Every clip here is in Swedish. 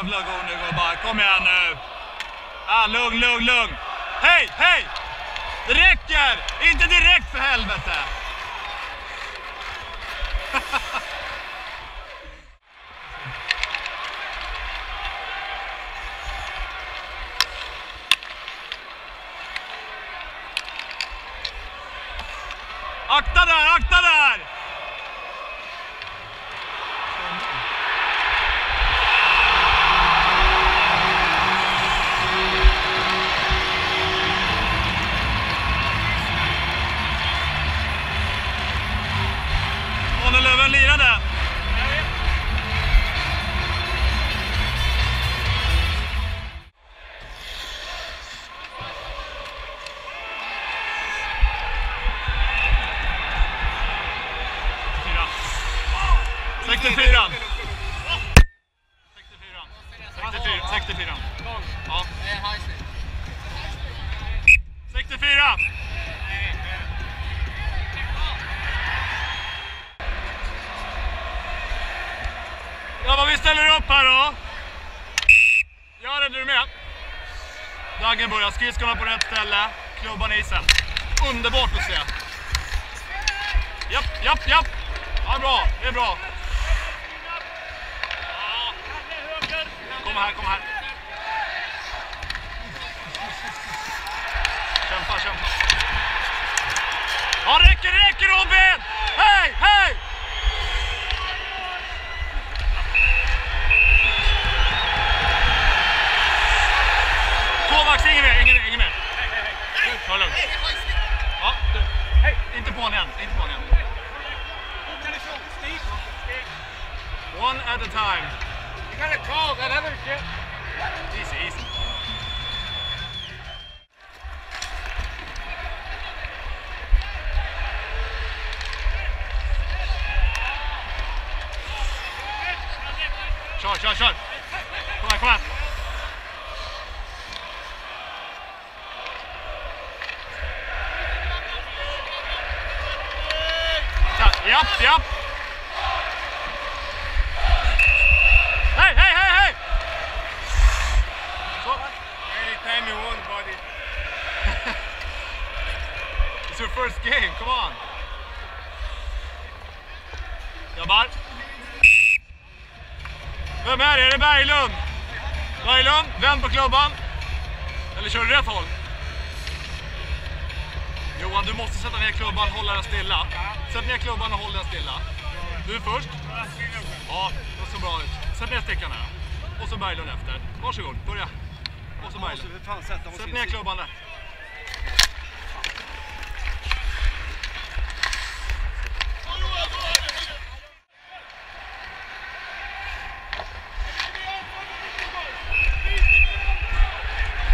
Jävla go nu gubbar. Kom igen nu. Ah, lugn, lugn, lugn. Hej, hej! Det räcker! Inte direkt för helvete! Akta där, akta där! Ställer upp här då. Gör det, du med? Daggen börjar, skridskorna på rätt ställe, klubban i isen. Underbart att se. Japp, japp, japp. Ja, bra, det är bra. Kom här, kom här. Kämpa, kämpa. Ja, räcker, räcker Robin! Hej, hej! Ta lugnt. Ja, du. Hej, inte på honom igen, inte på honom igen. One at a time. You gotta call that other shit. Easy, easy. Kör, kör, kör! Kom här, kom här! Japp, japp! Hej, hej, hej, hej! Så. Anytime you want, buddy. It's your first game, come on! Grabbar. Vem är er det? Är det Berglund? Berglund, vänd på klubban. Eller kör du rätt håll? Johan, du måste sätta ner klubban och hålla den stilla. Sätt ner klubban och håll den stilla. Du är först. Ja, det ser bra ut. Sätt ner stickan här. Och så Berglund efter. Varsågod, börja. Och så Berglund. Sätt ner klubban där.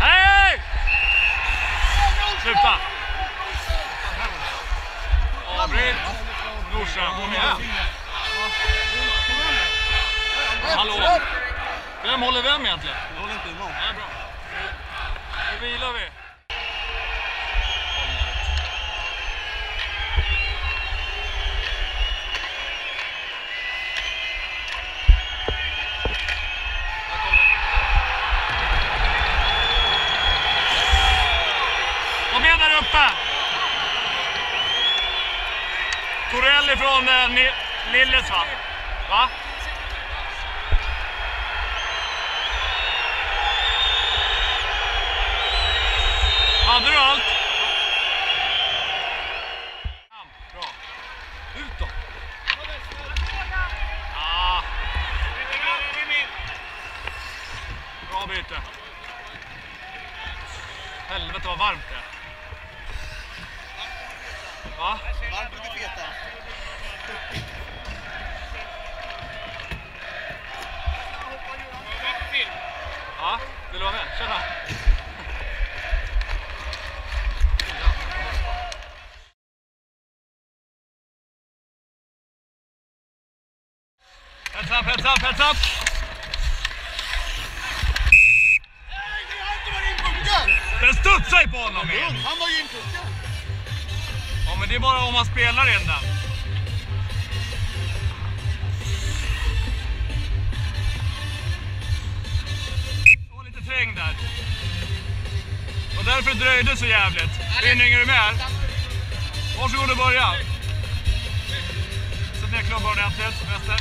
Hej! Sluta! Avbryt! Nordström, kom igen! Hallå! Vem håller vem egentligen? Jag håller inte imorgon. Nej, bra. Nu vilar vi. Torell ifrån eh, Ni- Lilles va? Va? Hade du allt? Bra. Utåt. Ah, bra byte. Helvete vad varmt det är. Va? Varmt brukar feta. Ja, vill du vara med? Tjena! Heads up, heads up, heads up! Den studsar ju på honom! Han var ju inpuckad. Ja, men det är bara om man spelar in den. Trängd där. Och därför dröjde det så jävligt. Vinning, är du med? Varsågod och börja. Sätt ner klubban ordentligt, vänster.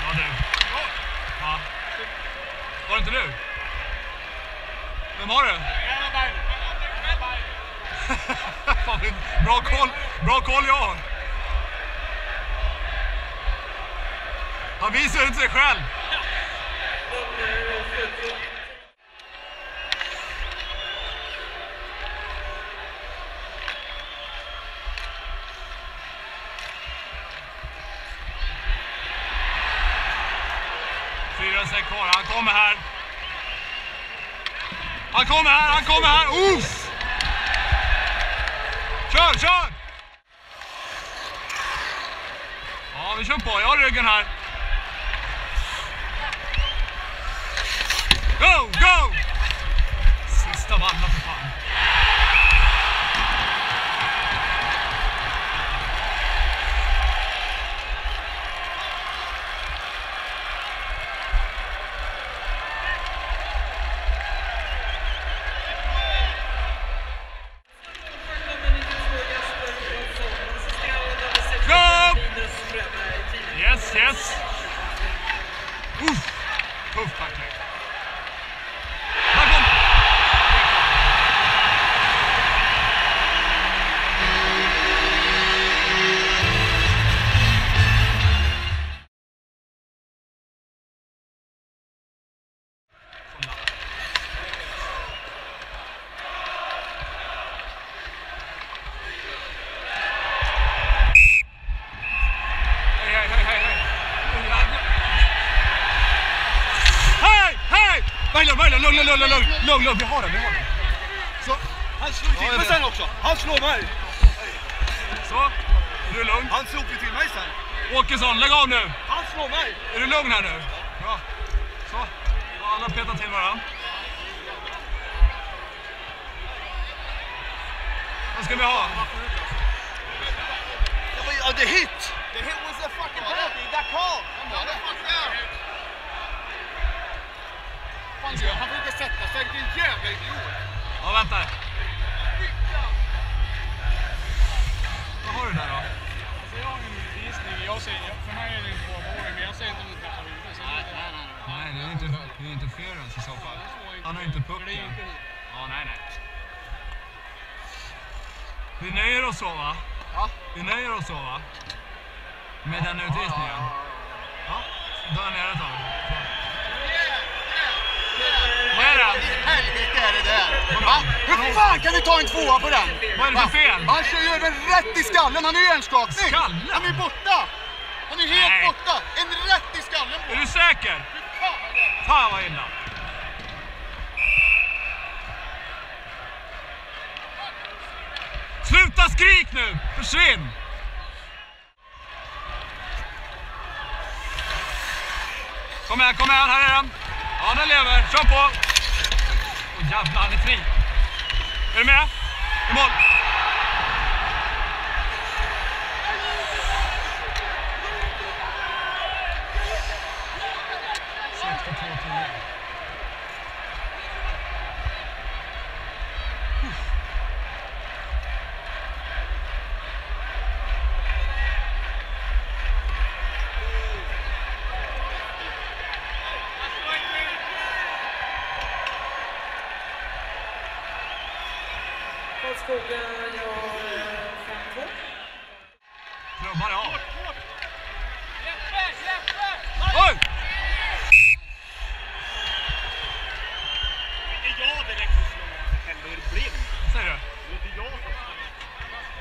Ja du. Ja. Var det inte du? Vem var det? Fan, bra koll, bra koll Jan! Han visar ut sig själv. Fyra sekunder kvar. Han kommer här. Han kommer här, han kommer här. Uff! Kör, kör! Ja, vi kör på. Jag har ryggen här. Go, go! Sista vallan för fan. Hoof contact. Lugn, lugn, lugn, lugn, lugn, vi har den, vi har den. Så, Han slog till mig sen också. Han slår mig. så. Är du lugn? Han slog ju till mig sen. Åkesson, lägg av nu. Han slår mig. Är du lugn här nu? Bra. Så. Och alla petar till varandra. Vad ska vi ha? Ja, men, ja, det är hit. The hit was a fucking penalty. He got called. Han får inte sätta sig. Din jävla idiot. Ja, vänta. Vad har du där då? Alltså jag har en gissning. Jag ser, för mig är det inte bra målning, men jag ser inte om det träffar huvudet. det är inte- Nej, det är inte, det är interference i så fall. Han har inte är pucken. Ja, nej, nej. Vi nöjer oss så va? Ja. Vi nöjer oss så va? Med den utvisningen. Ja. Dra ner ett tag. Vad är det? Helvete är det där. Va? Hur fan kan du ta en tvåa på den? Vad är det för fel? Han kör ju över rätt i skallen. Han är hjärnskakning. Skallen? Han är borta. Han är helt Nej. borta. En rätt i skallen på Är du säker? Fan, vad illa. Sluta skrik nu! Försvinn! Kom här, kom här, här är den. Ja, den lever. Kör på! Jävlar, han är fri. Är du med? I mål! Karlskoga gör 5-2. Klubbar av. Oj! Det är jag direkt som slår helvete. Är du blind? Säger du? Det är inte jag som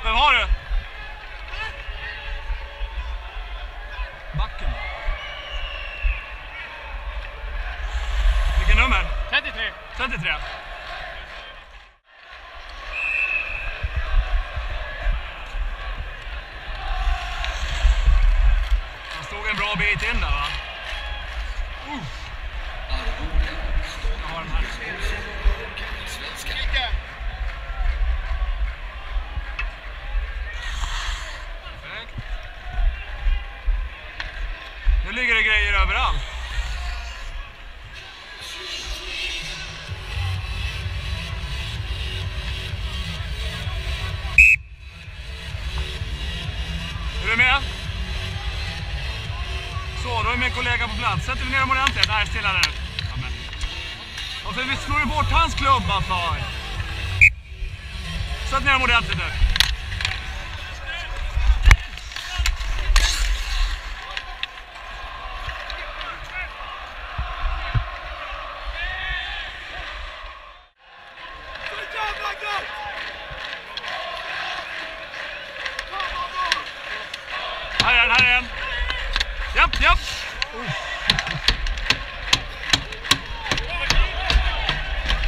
Vem har du? Backen. Vilket nummer? 33. 33. bra bit in där va? Nu ligger det grejer överallt. Min plats. Sätter vi ner dem ordentligt. Nej, stilla där. Amen. Och så vi slår du bort hans klubba för? Sätt ner dem ordentligt nu. Här är den, här är den. Japp, japp.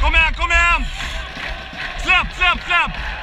Kom igen, kom igen! Släpp, släpp, släpp!